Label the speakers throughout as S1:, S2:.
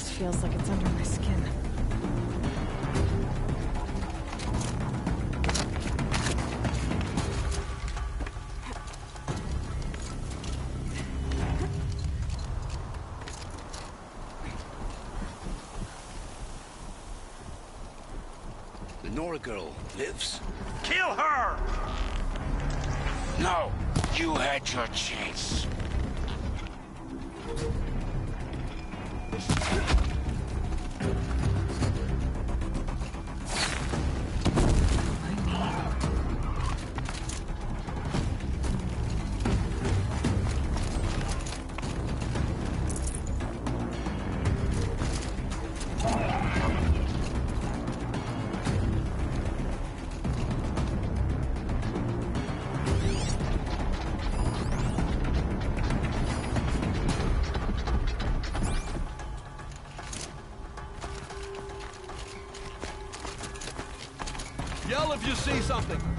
S1: dust feels like it's under my skin.
S2: See something.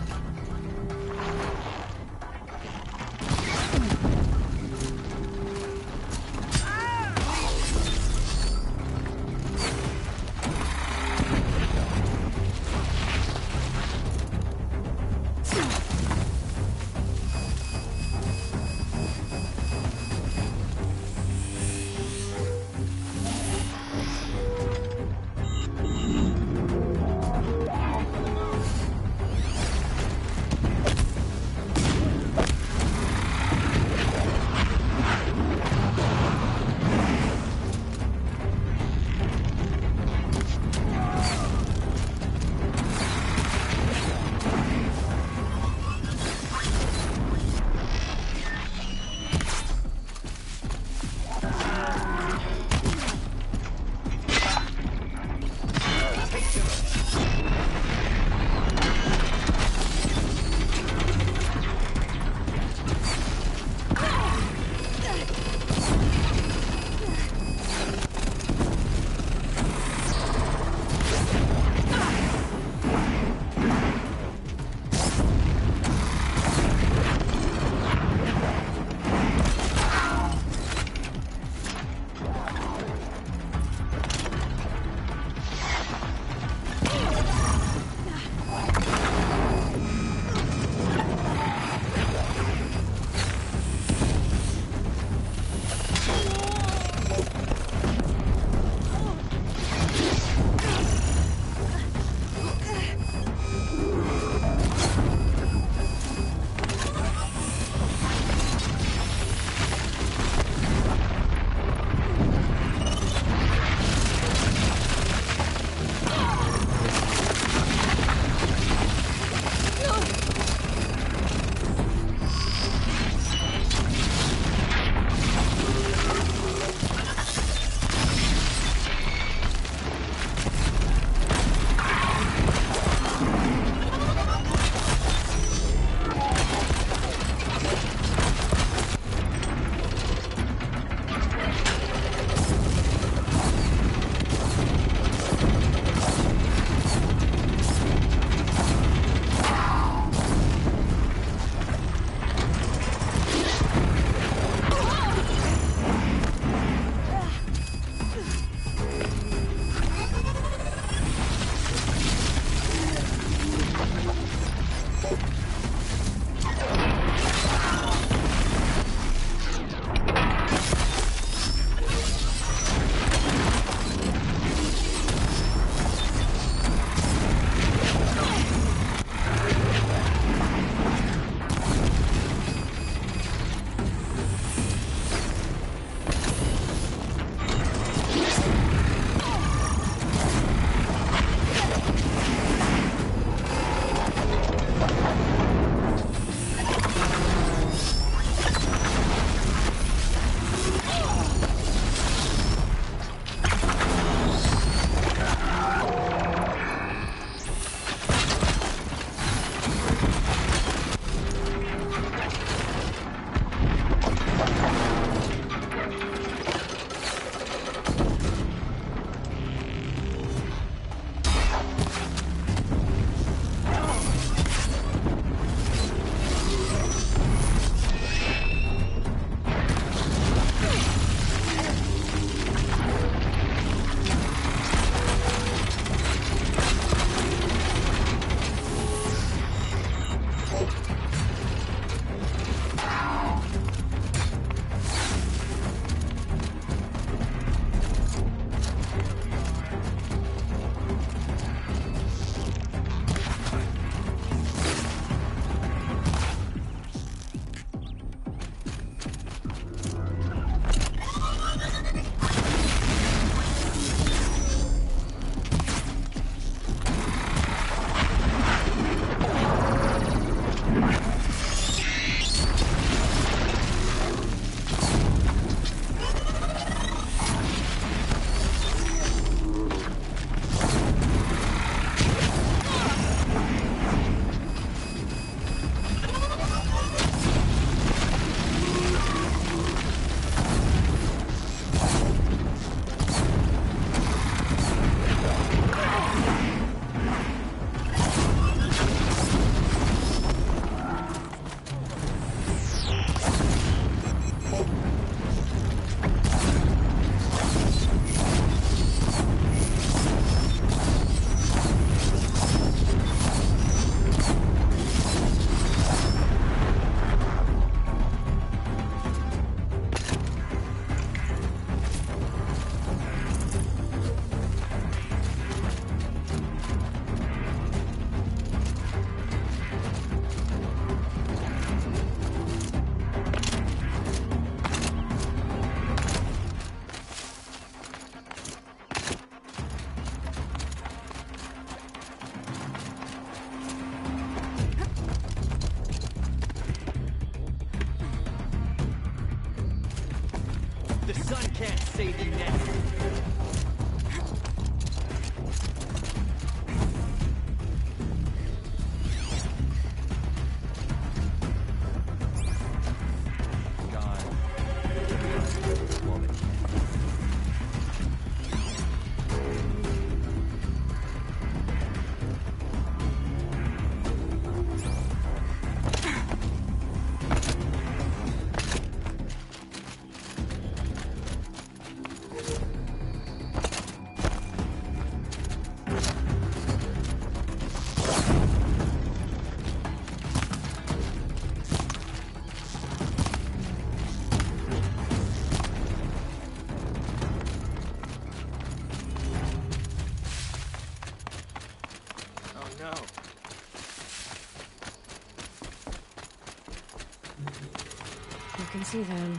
S3: Can see them.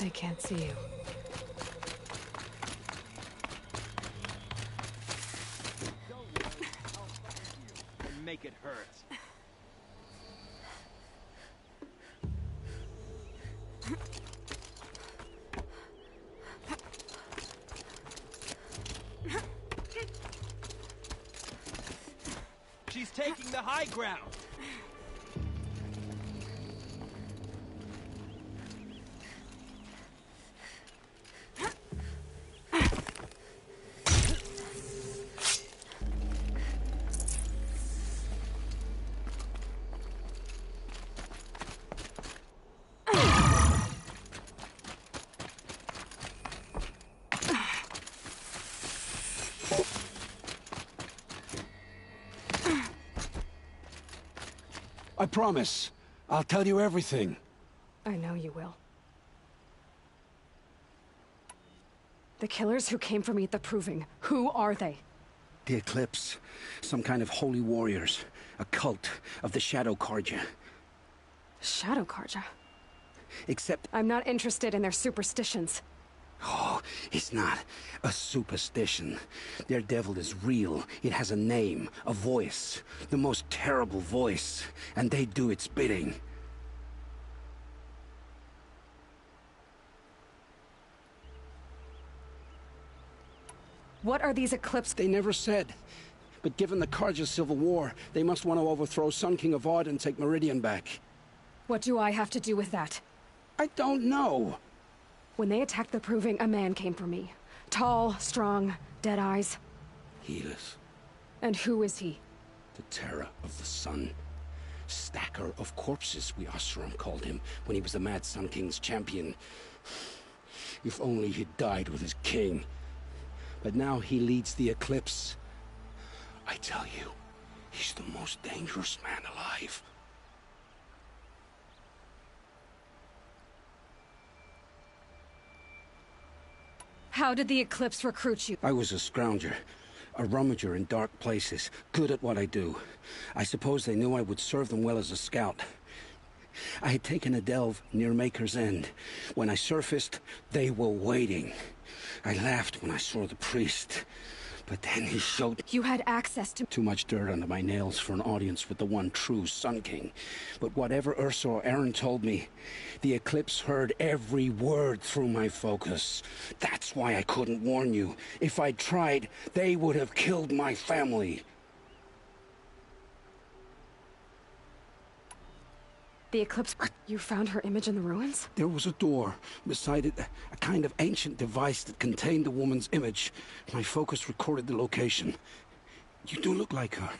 S3: They can't see you.
S1: I promise. I'll tell you everything.
S3: I know you will. The killers who came for me at the Proving, who are they?
S1: The Eclipse. Some kind of holy warriors. A cult of the Shadow Carja.
S3: Shadow Carja.
S1: Except,
S3: I'm not interested in their superstitions.
S1: Oh, it's not a superstition. Their devil is real. It has a name, a voice. The most terrible voice. And they do its bidding.
S3: What are these Eclipse?
S1: They never said. But given the Carja civil war, they must want to overthrow Sun King Avad and take Meridian back.
S3: What do I have to do with that?
S1: I don't know.
S3: When they attacked the Proving, a man came for me. Tall, strong, dead eyes.
S1: Helis,
S3: And who is he?
S1: the terror of the sun. Stacker of corpses, we Oseram called him when he was the Mad Sun King's champion. If only he'd died with his king. But now he leads the Eclipse. I tell you, he's the most dangerous man alive.
S3: How did the Eclipse recruit you?
S1: I was a scrounger, a rummager in dark places, good at what I do. I suppose they knew I would serve them well as a scout. I had taken a delve near Maker's End. When I surfaced, they were waiting. I laughed when I saw the priest, but then he showed
S3: You had access to.
S1: too much dirt under my nails for an audience with the one true Sun King. But whatever Ersa or Erend told me, the Eclipse heard every word through my focus. That's why I couldn't warn you. If I'd tried, they would have killed my family.
S3: The Eclipse. You found her image in the ruins?
S1: There was a door. Beside it, a kind of ancient device that contained the woman's image. My focus recorded the location. You do look like her.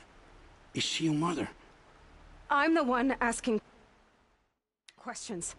S1: Is she your mother?
S3: I'm the one asking questions.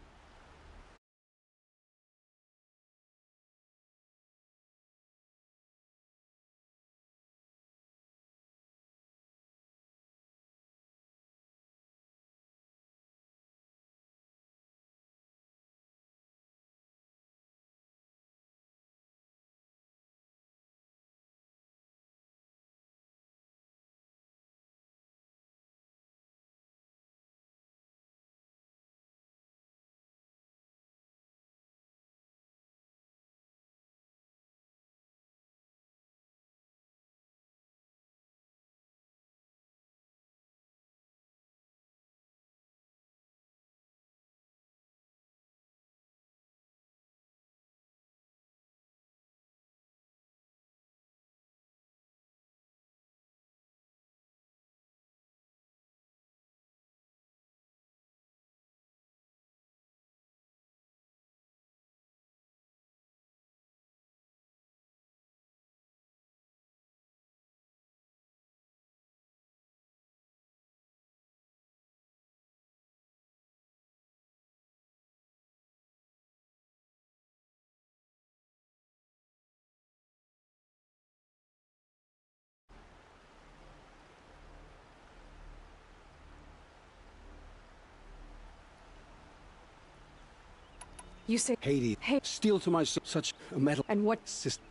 S3: You say.
S1: Hades,
S3: Hey.
S1: steal to my such a metal
S3: And what?
S1: system.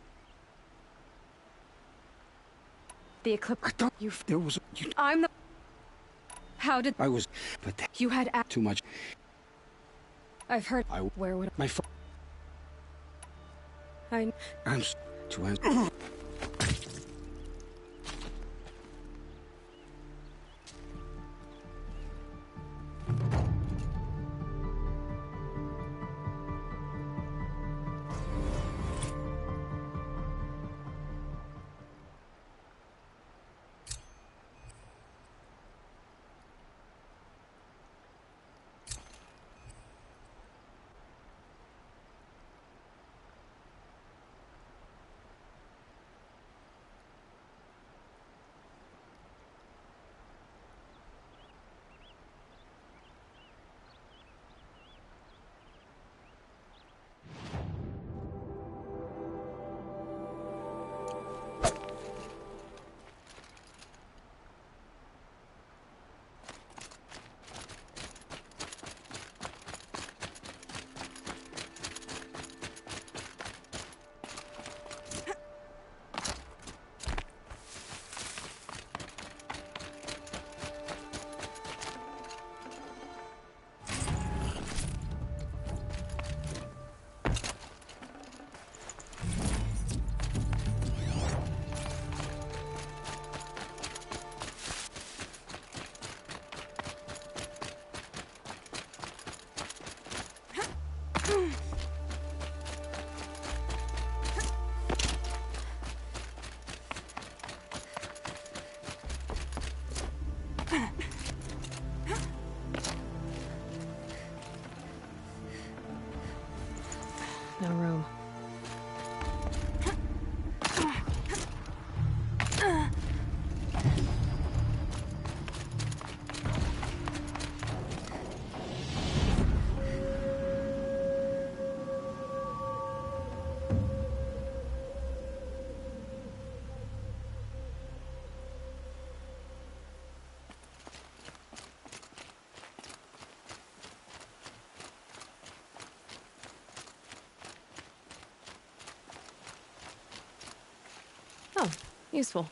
S3: The eclipse.
S1: I don't.
S3: You.
S1: There was. You,
S3: I'm the. How did.
S1: I was. But that,
S3: You had. A-
S1: too much.
S3: I've heard.
S1: I-
S3: Where would.
S1: My. Fa-
S3: I.
S1: I'm to answer.
S3: Useful.